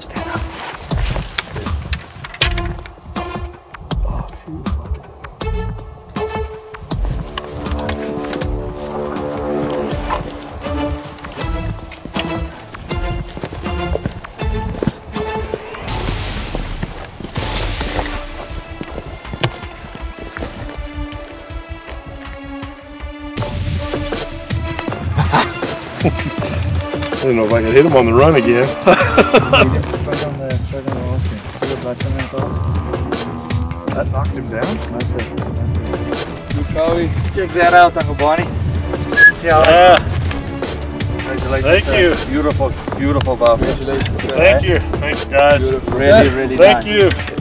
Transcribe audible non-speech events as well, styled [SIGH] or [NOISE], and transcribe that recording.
みたい。[LAUGHS] I don't know if I can hit him on the run again. [LAUGHS] that knocked him down? That's it. Good Cody. Check that out, Uncle Bonnie. Yeah. Congratulations. Thank sir. you. Beautiful, beautiful, Bob. Congratulations, sir. Thank you. Thanks, guys. Really, really Thank nice. you.